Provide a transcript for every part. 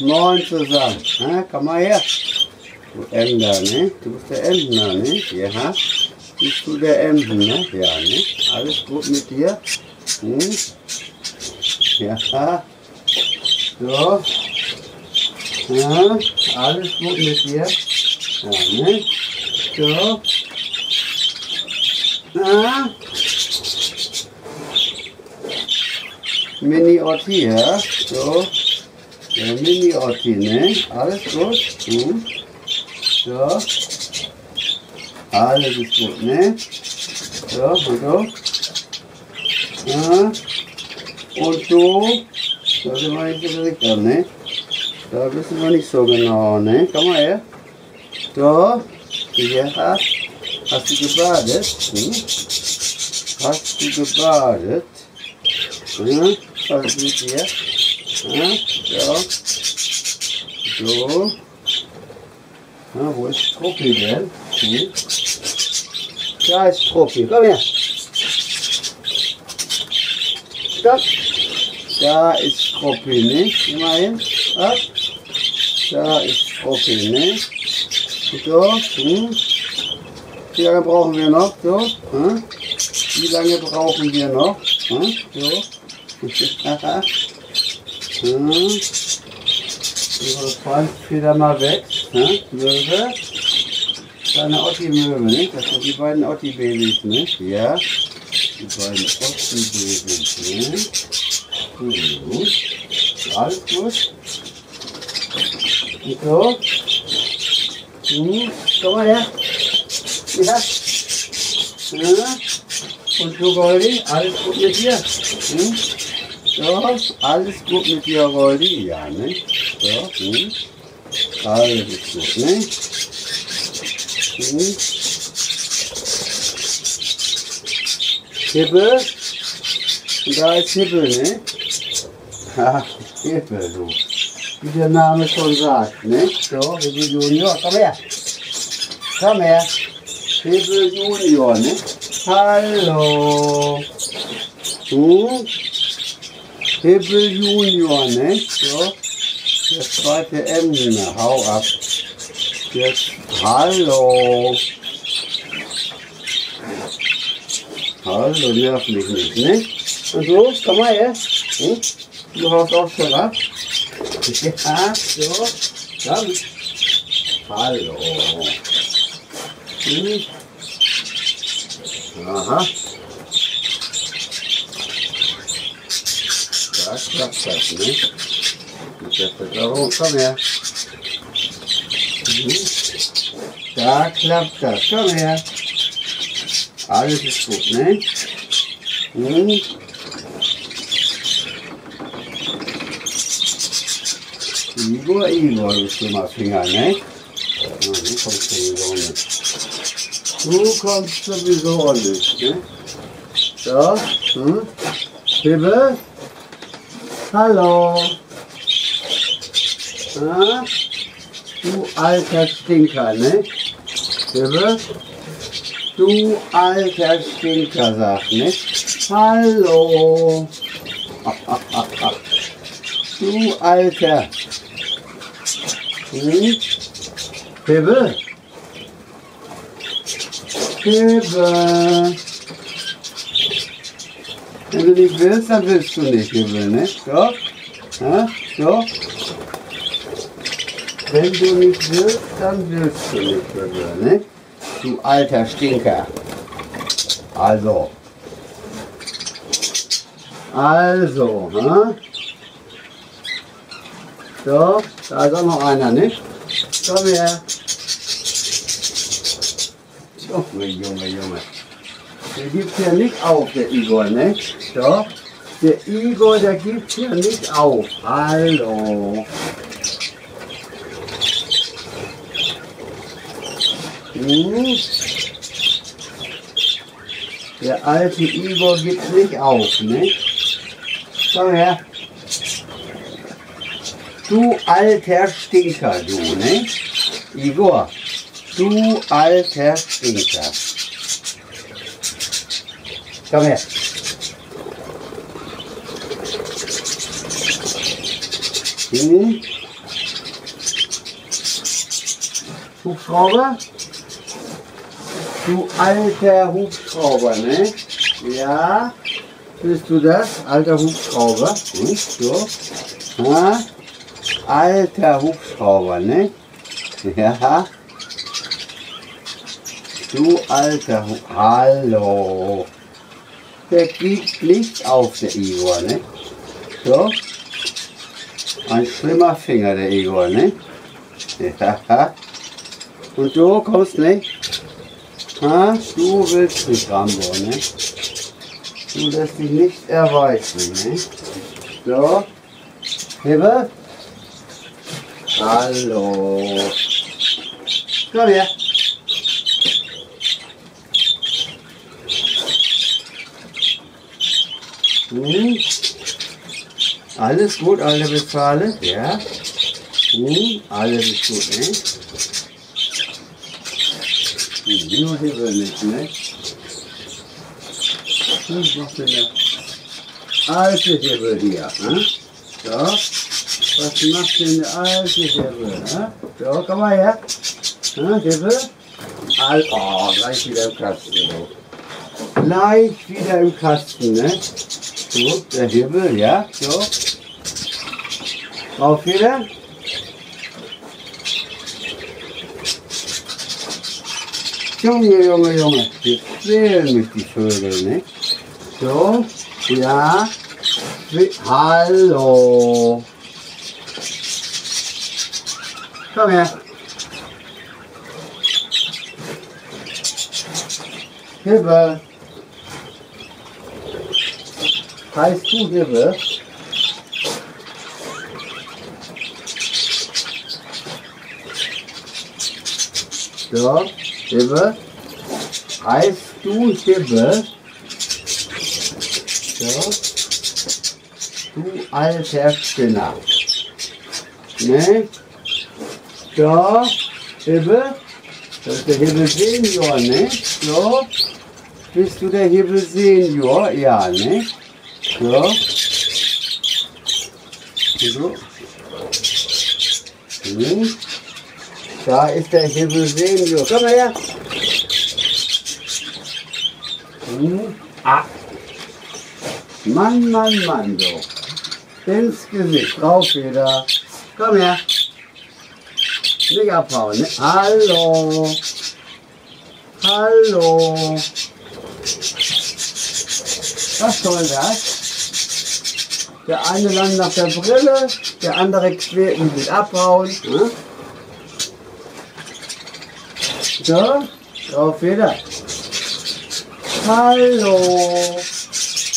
Moin zusammen. Na, komm mal her. Du Emder, ne? Du bist der Emder, ne? Ja. Bist du der Emden, ne? Ja, ne? Alles gut mit dir? Hm? Ja. So. Ja, alles gut mit dir? Ja, ne? So. Ja. Mini Otti, ja? So. Der Mini Otti, ne? Alles gut? Hm? So. Alles ist gut, ne? So, und so. Ja. Und du? Da sind wir nicht so sicher, ne? Da wissen wir nicht so genau, ne? Komm mal Ja. So. Na, wo ist Struppi denn? Hm? Da ist Struppi. Komm her. Stopp. Da ist Struppi, ne? Immerhin. Ab. Da ist Struppi, ne? So. Hm? Wie lange brauchen wir noch? So. Hm? Wie lange brauchen wir noch? Hm? So. So, Franz, wieder mal weg. Ne? Möwe. Deine Otti-Möwe, nicht? Das sind die beiden Otti-Babys, nicht? Ja. Die beiden Otti-Babys, ne? Gut. Alles gut. Und so. Hm. Komm mal her. Ja. ja. Und du, Goldi, alles gut mit dir? Hm? So, alles gut mit dir, Goldi? Ja, ne? So, hm? Alles ist gut, ne? Hm? Hippe? Da ist Hippe, ne? Ha, Hippe, du. Wie der Name schon sagt, ne? So, Hippe Junior, komm her. Komm her. Hippe Junior, ne? Hallo. Hm? Hippe Junior, ne? So. Der zweite Emden, hau ab. Jetzt, hallo. Hallo, nerv mich nicht, ne? Und so, komm mal her. Hm? Du haust auch schon ab. Ja, so. Dann. Hallo. Hm? Aha. Da klappt das, ne? Mit der Fütterung, komm her. Da klappt das, komm her. Alles ist gut, ne? Mhm. Igor, Igor, du schlimmer Finger, ne? Na, du kommst sowieso nicht. Du kommst sowieso nicht, ne? So, hm? Hippe? Hallo? Ah, du alter Stinker, ne? Hippe? Du alter Stinker, sag, ne? Hallo? du alter. Hm? Hippe? Hippe? Wenn du nicht willst, dann willst du nicht, Hippe, ne? So? Ja? So? Wenn du nicht willst, dann willst du nicht, Hippe, ne? Du alter Stinker. Also. Also, ha? So, da ist auch noch einer, nicht? Komm her. Junge, Junge, Junge. Der gibt hier nicht auf, der Igor, ne? So. Der Igor, der gibt hier nicht auf. Hallo. Hm. Der alte Igor gibt nicht auf, ne? Komm her. Du alter Stinker, du, ne? Igor, du alter Stinker. Komm her. Hm? Hubschrauber? Du alter Hubschrauber, ne? Ja, bist du das? Alter Hubschrauber? Hm, so. Ha? Alter Hubschrauber, ne? Ja. Du alter Hubschrauber. Hallo. Der gibt nicht auf, der Igor, ne? So. Ein schlimmer Finger, der Igor, ne? Ja. Und du kommst nicht? Ha? Du willst nicht, Rambo, ne? Du lässt dich nicht erweisen, ne? So. Hebe. Hallo. Komm her. Hm. Alles gut, alle bezahle? Ja. Hm. Alles ist gut, ne? Nur Hebel nicht, ne? Was macht denn der alte Hebel hier? Ne? So. Was macht denn der alte Hebel? Ne? So, komm mal her. Ne, Hebel. Al oh, gleich wieder im Kasten. Gleich wieder im Kasten, ne? So, der Hebel, ja, so. Drauf wieder. Junge, Junge, Junge, jetzt quälen mich die Vögel, ne? So, ja. Hallo. Komm her. Hibbe. Heißt du Hibbe? So, Hibbe. Heißt du Hibbe? So. Du alter Spinner. Ne? So, Hibbe. Das ist der Hebel Senior, ne? So. Bist du der Hebel Senior? Ja, ne? So. So. Hm. Da ist der Hebel Senior. Komm mal her. Hm. Ah. Mann, Mann, Mann, so. Ins Gesicht, drauf wieder. Komm her. Nicht abhauen, ne? Hallo. Hallo. Was soll das? Der eine langt nach der Brille, der andere quält und will abhauen. Ne? So, drauf wieder. Hallo.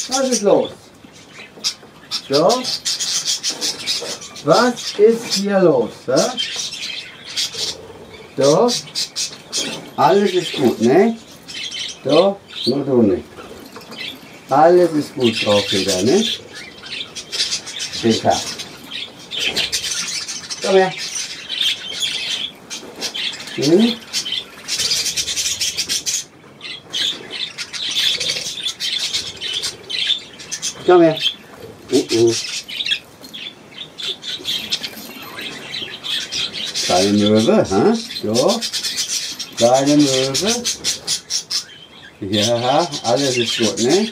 Was ist los? So. Was ist hier los? Ja? So. Alles ist gut, ne? So, nur du nicht. Alles ist gut drauf wieder, ne? Dicker. Komm her. Hm? Komm her. Uh -uh. Kleine Möwe, hä? So. Kleine Möwe. Ja, alles ist gut, ne?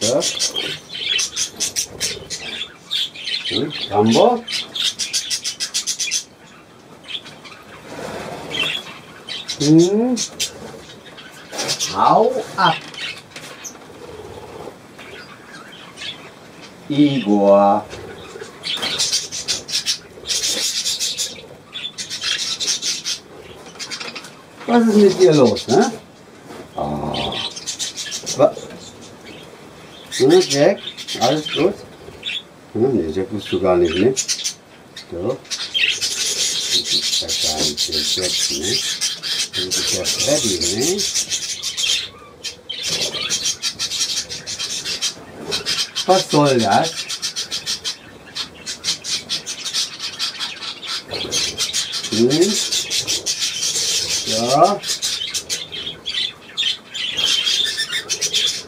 So. Gut, Rambo. Hm. Hau ab. Igor. Was ist mit dir los, ne? Oh. Was? Hm, Jack? Alles gut? Hm, nee, Jack bist du gar nicht, ne? So. Das ist ja gar nicht der Jack, ne? Das ist ja Freddy, ne? Was soll das? Hm? Ja.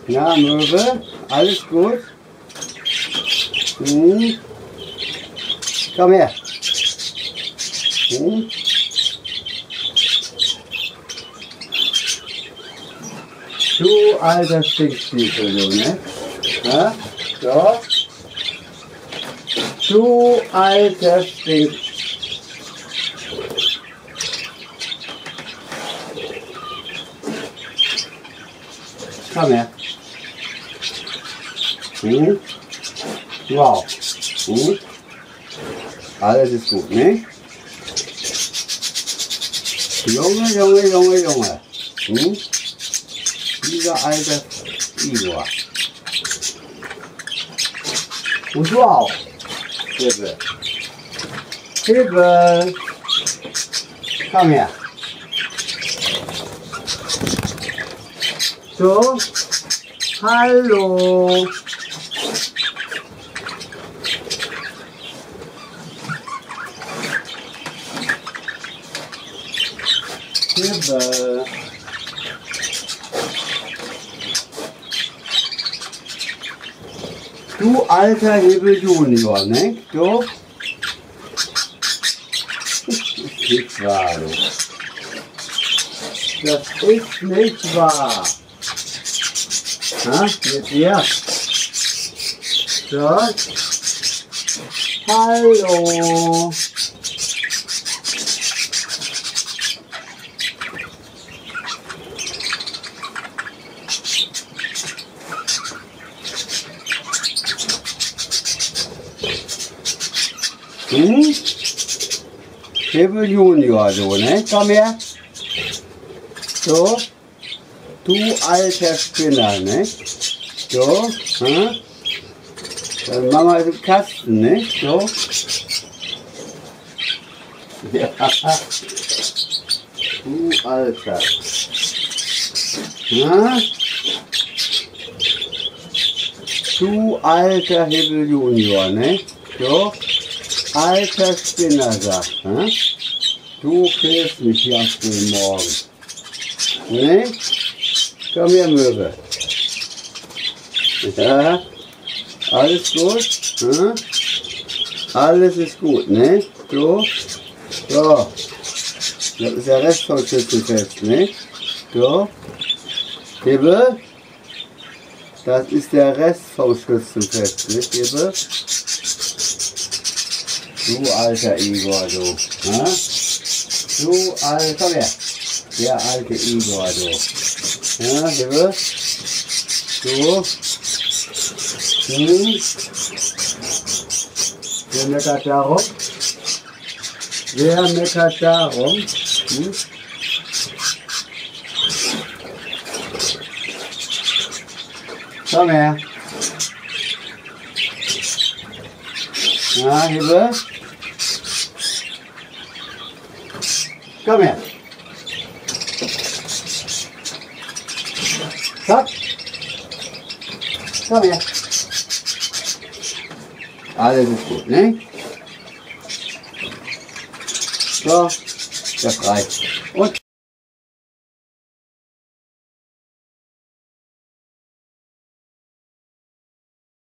Ja, Möwe, alles gut? Hm. Komm her. Hm. Du alter Stinkstiefel, du, ne? Ja? So. Du alter Stinkstiefel. Komm her. Hm. Wow. Gut. Alles ist gut, ne? Junge, Junge, Junge, Junge. Hm? Dieser alte Igor. Und du auch. Hilfe. Hilfe. Komm her. So. Hallo. Hilfe. Du alter Hebel Junior, ne? Du? Nicht wahr, du. Das ist nicht wahr. Ha? Mit dir? So. Hallo. Hm? Hebel Junior, so, ne? Komm her. So. Du alter Spinner, ne? So. Hm? Dann machen wir den Kasten, ne? So. Ja. Du alter. Ja? Du alter Hebel Junior, ne? So. Alter Spinner, sagt, ne? Du fehlst mich hier am frühen Morgen. Ne? Komm her, Möwe. Ja, alles gut? Hm? Alles ist gut, ne? So, so. Das ist der Rest vom Schützenfest, ne? So. Hibbe. Das ist der Rest vom Schützenfest, ne? Hibbe. Du alter Igor, du. Ha? Du alter, komm her. Der alte Igor, du. Ja, Hibbe. So. Hm. Wer meckert darum? Wer meckert darum? Hm? Komm her. Na, Hibbe. Komm her. Zack. Komm her. Alles ist gut, ne? So, das reicht.